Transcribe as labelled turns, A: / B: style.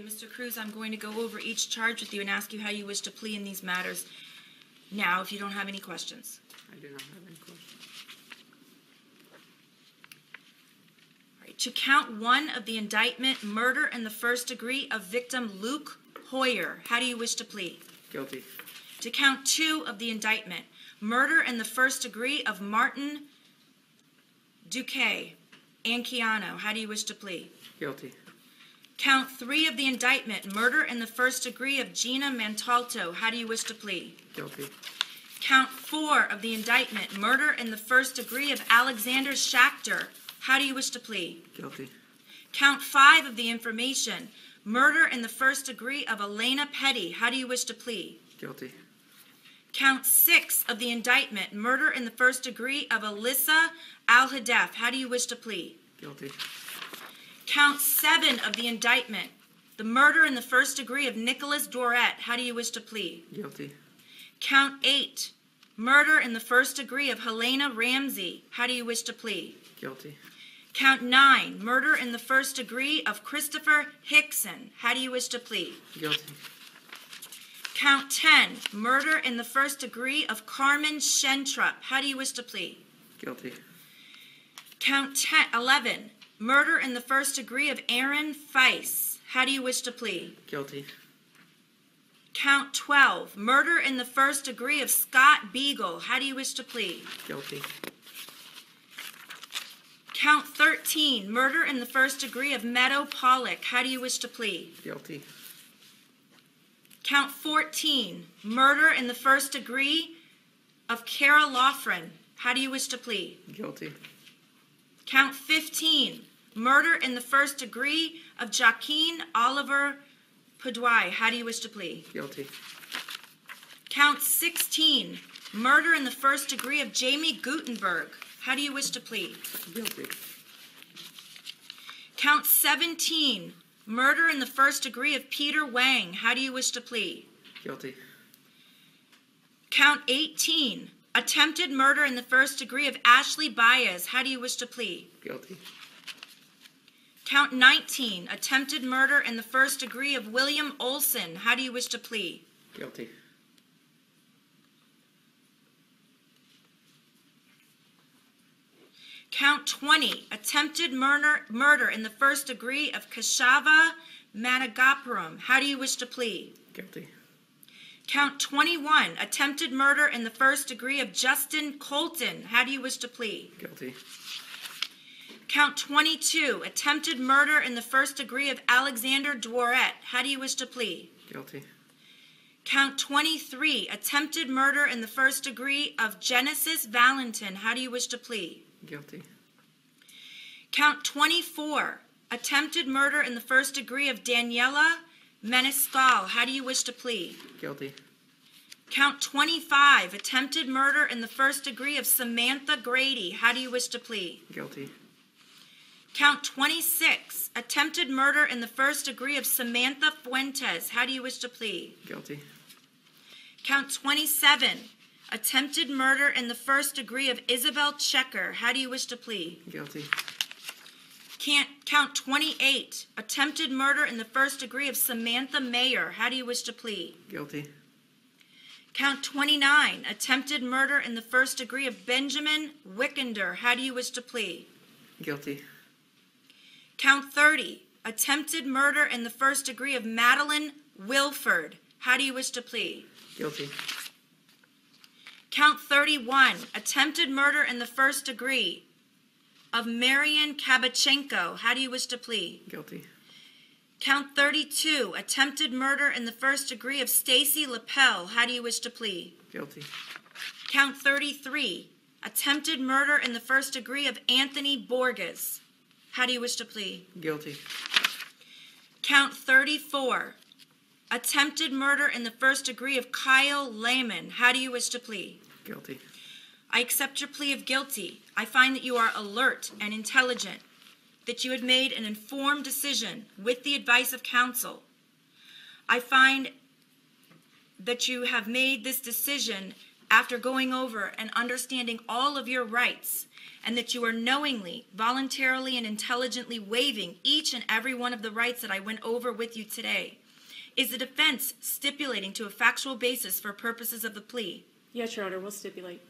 A: Okay, Mr. Cruz, I'm going to go over each charge with you and ask you how you wish to plea in these matters now, if you don't have any questions.
B: I do not have any questions.
A: All right, To count one of the indictment, murder in the first degree of victim Luke Hoyer, how do you wish to plead?
B: Guilty.
A: To count two of the indictment, murder in the first degree of Martin Duque Anguiano, how do you wish to plead?
B: Guilty.
A: Count three of the indictment, murder in the first degree of Gina Montalto, how do you wish to plead?
B: Guilty.
A: Count four of the indictment, murder in the first degree of Alexander Schachter, how do you wish to plead?
B: Guilty.
A: Count five of the information, murder in the first degree of Alaina Petty, how do you wish to plead?
B: Guilty.
A: Count six of the indictment, murder in the first degree of Alyssa Alhadeff. How do you wish to plead?
B: Guilty.
A: Count seven of the indictment, the murder in the first degree of Nicholas Dworet. How do you wish to plead?
B: Guilty.
A: Count eight, murder in the first degree of Helena Ramsay. How do you wish to plead?
B: Guilty.
A: Count nine, murder in the first degree of Christopher Hixon. How do you wish to plead?
B: Guilty.
A: Count 10, murder in the first degree of Carmen Schentrup. How do you wish to plead?
B: Guilty.
A: Count 10, 11, murder in the first degree of Aaron Feis. How do you wish to plead?
B: Guilty.
A: Count 12, murder in the first degree of Scott Beigel. How do you wish to plead?
B: Guilty.
A: Count 13, murder in the first degree of Meadow Pollack. How do you wish to plead?
B: Guilty.
A: Count 14, murder in the first degree of Cara Loughran. How do you wish to plead?
B: Guilty.
A: Count 15, murder in the first degree of Joaquin Oliver Padauy. How do you wish to plead?
B: Guilty.
A: Count 16, murder in the first degree of Jaime Guttenberg. How do you wish to plead?
B: Guilty.
A: Count 17, murder in the first degree of Peter Wang. How do you wish to plead?
B: Guilty.
A: Count 18, attempted murder in the first degree of Ashley Baez. How do you wish to plead?
B: Guilty.
A: Count 19, attempted murder in the first degree of William Olson. How do you wish to plead?
B: Guilty.
A: Count 20, attempted murder, murder in the first degree of Kheshava Managapuram. How do you wish to plead?
B: Guilty.
A: Count 21, attempted murder in the first degree of Justin Colton. How do you wish to plead?
B: Guilty.
A: Count 22, attempted murder in the first degree of Alexander Dworet. How do you wish to plead?
B: Guilty.
A: Count 23, attempted murder in the first degree of Genesis Valentin. How do you wish to plead?
B: Guilty.
A: Count 24, attempted murder in the first degree of Daniela Menescal. How do you wish to plead?
B: Guilty.
A: Count 25, attempted murder in the first degree of Samantha Grady. How do you wish to plead?
B: Guilty.
A: Count 26, attempted murder in the first degree of Samantha Fuentes. How do you wish to plead?
B: Guilty.
A: Count 27, attempted murder in the first degree of Isabel Chequer. How do you wish to plead?
B: Guilty.
A: Can't, count 28, attempted murder in the first degree of Samantha Mayer. How do you wish to plead?
B: Guilty.
A: Count 29, attempted murder in the first degree of Benjamin Wikander. How do you wish to plead?
B: Guilty.
A: Count 30, attempted murder in the first degree of Madeline Wilford. How do you wish to plead?
B: Guilty.
A: Count 31, attempted murder in the first degree of Marian Kabachenko. How do you wish to plead?
B: Guilty.
A: Count 32, attempted murder in the first degree of Stacy Lippel. How do you wish to plead?
B: Guilty.
A: Count 33, attempted murder in the first degree of Anthony Borges. How do you wish to plead?
B: Guilty.
A: Count 34, attempted murder in the first degree of Kyle Laman. How do you wish to plead?
B: Guilty.
A: I accept your plea of guilty. I find that you are alert and intelligent, that you had made an informed decision with the advice of counsel. I find that you have made this decision after going over and understanding all of your rights, and that you are knowingly, voluntarily, and intelligently waiving each and every one of the rights that I went over with you today, is the defense stipulating to a factual basis for purposes of the plea?
C: Yes, Your Honor, we'll stipulate.